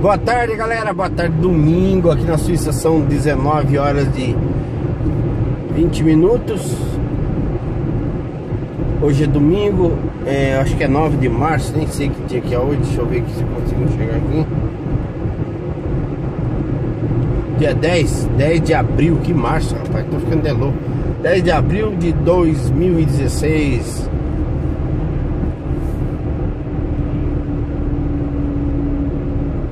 Boa tarde, galera. Boa tarde, domingo. Aqui na Suíça são 19 horas de 20 minutos. Hoje é domingo, é, acho que é 9 de março, nem sei que dia que é hoje. Deixa eu ver aqui se consigo chegar aqui. Dia 10, 10 de abril, que março, rapaz, tô ficando de louco. 10 de abril de 2016.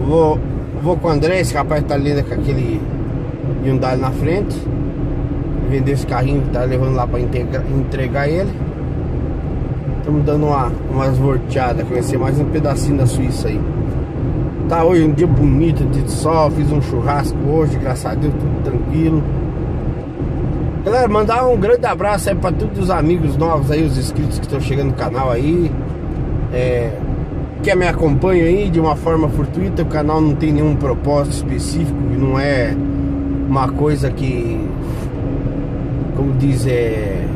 Vou, vou com o André, esse rapaz tá ali com aquele Hyundai na frente. Vender esse carrinho, tá levando lá pra entregar, entregar ele. Estamos dando uma, umas volteadas, conhecer mais um pedacinho da Suíça aí. Tá hoje um dia bonito, dia de sol, fiz um churrasco hoje, graças a Deus, tudo tranquilo. Galera, mandar um grande abraço aí pra todos os amigos novos aí, os inscritos que estão chegando no canal aí. É, que me acompanha aí de uma forma fortuita, o canal não tem nenhum propósito específico, não é uma coisa que, como diz, é.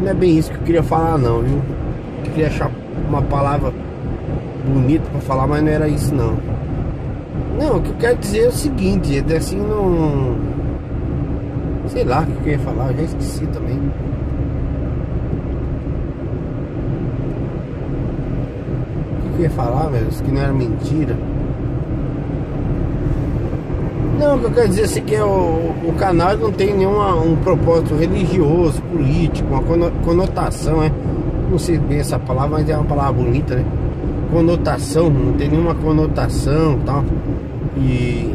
Não é bem isso que eu queria falar, não, viu? Eu queria achar uma palavra bonita pra falar, mas não era isso, não. Não, o que eu quero dizer é o seguinte: é assim, não. Sei lá o que eu ia falar, eu já esqueci também. Que eu ia falar, velho? Que não era mentira. Não, o que eu quero dizer assim que é o, o canal não tem nenhum um propósito religioso, político, uma conotação, é. Não sei bem essa palavra, mas é uma palavra bonita, né? Conotação, não tem nenhuma conotação tal. E.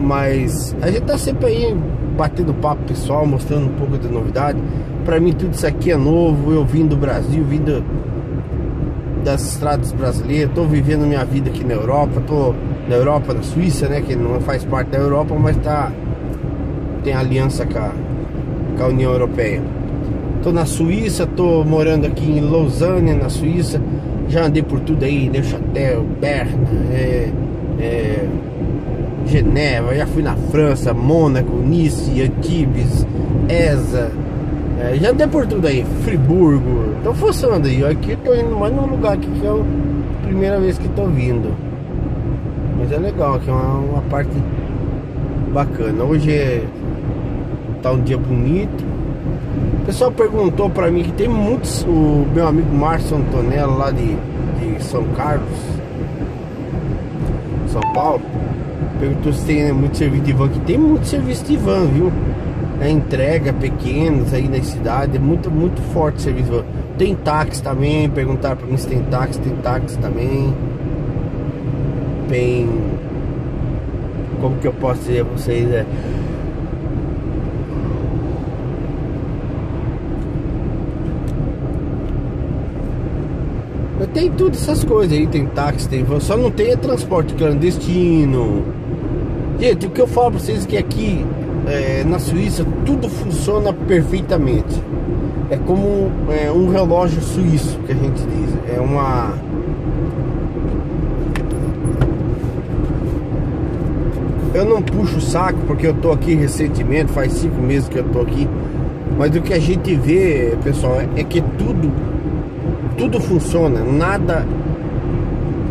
Mas a gente tá sempre aí batendo papo pessoal, mostrando um pouco de novidade. Pra mim tudo isso aqui é novo, eu vim do Brasil, vim do, das estradas brasileiras, estou vivendo minha vida aqui na Europa, estou na Europa, na Suíça, né, que não faz parte da Europa, mas tá tem aliança com a, com a União Europeia. Estou na Suíça, estou morando aqui em Lausanne, na Suíça, já andei por tudo aí, Neuchâtel, Berna, é, é, Geneva, já fui na França, Mônaco, Nice, Antibes, Esa, é, já andei por tudo aí, Friburgo, tô forçando aí, aqui tô indo mais num lugar aqui que é a primeira vez que tô vindo. Mas é legal, aqui é uma, uma parte bacana. Hoje é, tá um dia bonito. O pessoal perguntou pra mim que tem muitos, o meu amigo Márcio Antonello lá de, de São Carlos, São Paulo, perguntou se tem muito serviço de van, que tem muito serviço de van, viu? A entrega pequenos aí na cidade, é muito, muito forte o serviço. Tem táxi também, perguntaram para mim se tem táxi, tem táxi também. Tem. Como que eu posso dizer vocês? É, Tem tudo essas coisas aí, tem táxi, tem só não tem é transporte clandestino. Gente, o que eu falo pra vocês é que aqui é, na Suíça tudo funciona perfeitamente. É como é, um relógio suíço que a gente diz. É uma. Eu não puxo o saco porque eu tô aqui recentemente, faz cinco meses que eu tô aqui. Mas o que a gente vê, pessoal, é que tudo, tudo funciona. Nada,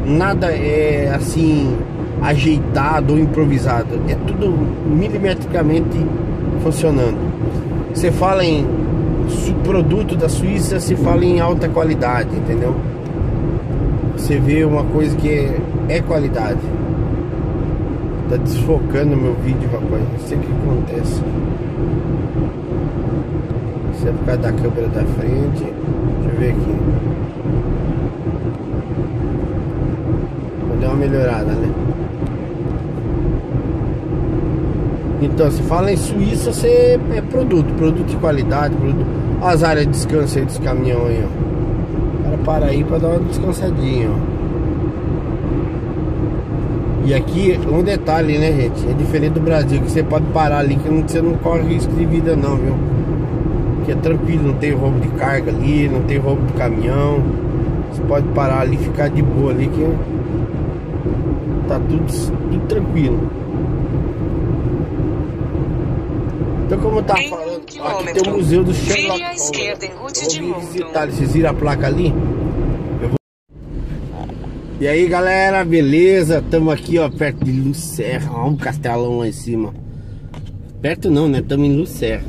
nada é assim ajeitado ou improvisado. É tudo milimetricamente funcionando. Você fala em produto da Suíça, se fala em alta qualidade, entendeu? Você vê uma coisa que é, é qualidade. Tá desfocando meu vídeo, rapaz. Não sei o que acontece. Isso é por causa da câmera da frente. Deixa eu ver aqui. Vou dar uma melhorada, né? Então, se fala em Suíça, você é produto, produto de qualidade, produto. As áreas de descanso aí dos caminhões ó. O cara para aí pra dar uma descansadinha, ó. E aqui, um detalhe, né, gente? É diferente do Brasil, que você pode parar ali, que você não corre risco de vida, não, viu? Que é tranquilo, não tem roubo de carga ali, não tem roubo de caminhão. Você pode parar ali ficar de boa ali, que tá tudo, tudo tranquilo. Então, como eu tava em falando, um aqui tem o museu do Sherlock Holmes. esquerda em Ruth de visitar, vocês viram a placa ali? Eu vou... E aí galera, beleza? Estamos aqui ó, perto de Lucerra, ó, um castelão lá em cima Perto não, né? Estamos em Lucerra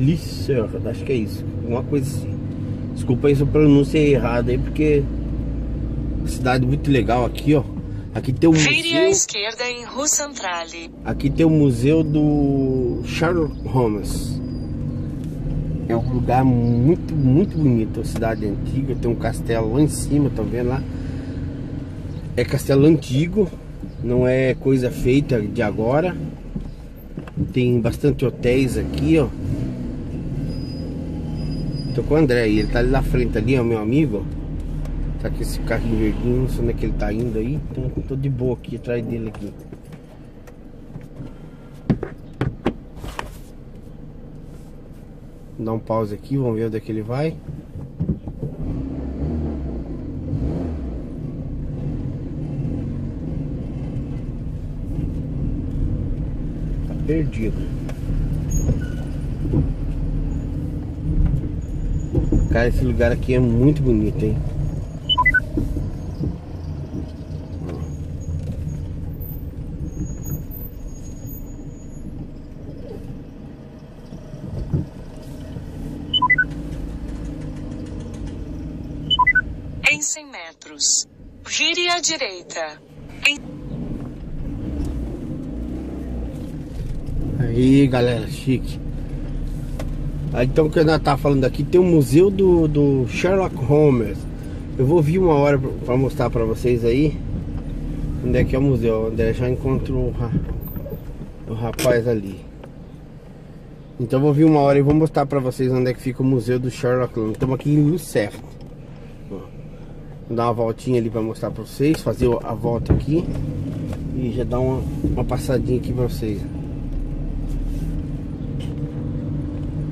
Lucerra, acho que é isso Uma coisa assim Desculpa aí se eu pronunciei errado aí, porque Cidade muito legal aqui, ó Aqui tem o museu Vire à esquerda em Rue Centrale Aqui tem o museu do Sherlock Holmes é um lugar muito, muito bonito. A cidade antiga, tem um castelo lá em cima, tá vendo lá? É castelo antigo, não é coisa feita de agora. Tem bastante hotéis aqui, ó. Tô com o André aí, ele tá ali na frente ali, ó, meu amigo. Tá com esse carrinho verdinho, não sei onde é que ele tá indo aí. Então tô de boa aqui atrás dele aqui. dar um pause aqui, vamos ver onde é que ele vai. Tá perdido. Cara, esse lugar aqui é muito bonito, hein? Em 100 metros. Vire à direita. Aí galera, chique. Aí, então o que nós tá falando aqui tem o museu do, do Sherlock Holmes. Eu vou vir uma hora para mostrar para vocês aí onde é que é o museu. Onde já encontrou o, rapaz ali. Então vou vir uma hora e vou mostrar para vocês onde é que fica o museu do Sherlock Holmes. Estamos aqui em Lucerna. Vou dar uma voltinha ali para mostrar para vocês, fazer a volta aqui e já dar uma, uma passadinha aqui para vocês.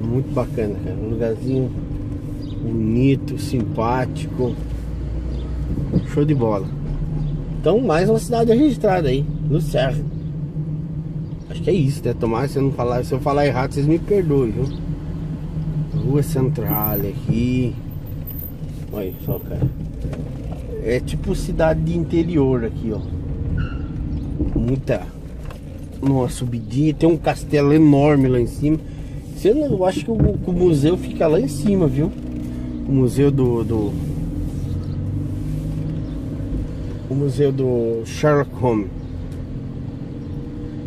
Muito bacana, cara. Um lugarzinho bonito, simpático. Show de bola. Então, mais uma cidade registrada aí, no Serra. Acho que é isso, né? Tomar, se eu não falar, se eu falar errado, vocês me perdoem, viu? Rua Central aqui. Olha só, cara. É tipo cidade de interior aqui, ó. Muita. Numa subidinha. Tem um castelo enorme lá em cima. Eu acho que o, o museu fica lá em cima, viu? O museu do, do. O museu do Sherlock Holmes.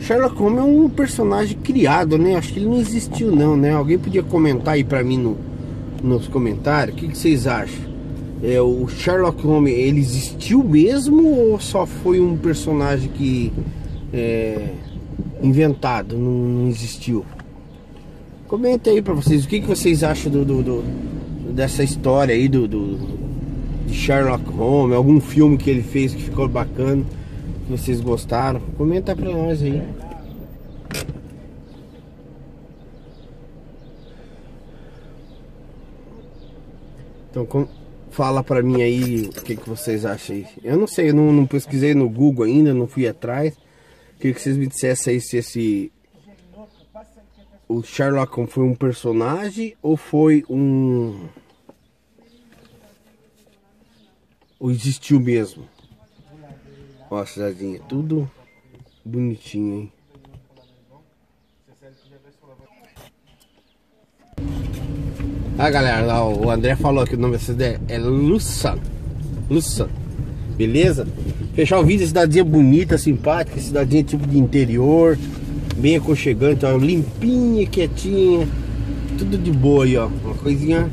Sherlock Holmes é um personagem criado, né? Acho que ele não existiu não, né? Alguém podia comentar aí pra mim no, nos comentários. O que, que vocês acham? É, o Sherlock Holmes, ele existiu mesmo ou só foi um personagem que é, inventado, não, não existiu? Comenta aí pra vocês, o que, que vocês acham do, do, do dessa história aí do, do, de Sherlock Holmes, algum filme que ele fez que ficou bacana, que vocês gostaram? Comenta pra nós aí. Então, com, fala pra mim aí o que, que vocês acham aí. Eu não sei, eu não, não pesquisei no Google ainda, não fui atrás. Queria que vocês me dissessem aí se esse o Sherlock Holmes foi um personagem ou foi um. Ou existiu mesmo? Ó, a cidadinha, tudo bonitinho, hein? Ah, galera, o André falou que o nome dessa cidade é Lussan. Lussan. Beleza? Fechar o vídeo, cidadezinha bonita, simpática, cidadinha tipo de interior bem aconchegante, ó, limpinha, quietinha, tudo de boa aí, ó, uma coisinha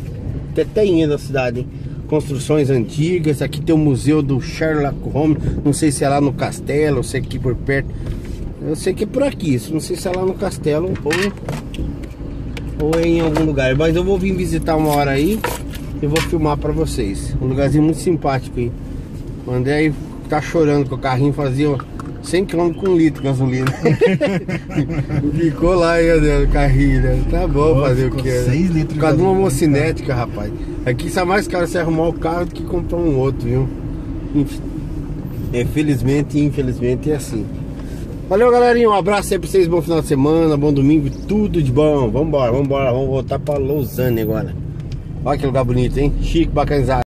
teteinha da cidade, hein? construções antigas, aqui tem o museu do Sherlock Holmes, não sei se é lá no castelo, ou se é aqui por perto, eu sei que é por aqui, não sei se é lá no castelo ou, ou em algum lugar, mas eu vou vir visitar uma hora aí e vou filmar pra vocês, um lugarzinho muito simpático aí, o André aí tá chorando que o carrinho fazia 100 km com um litro de gasolina. Ficou lá aí, o carrinho, né? Tá bom Pô, fazer o que? 6 né? litros Por causa de uma homocinética, rapaz. Aqui está mais caro você arrumar o carro do que comprar um outro, viu? Infelizmente, infelizmente é assim. Valeu, galerinha. Um abraço aí pra vocês. Bom final de semana, bom domingo, tudo de bom. Vambora, vambora. Vamos voltar pra Lausanne agora. Olha que lugar bonito, hein? Chique, bacanizado.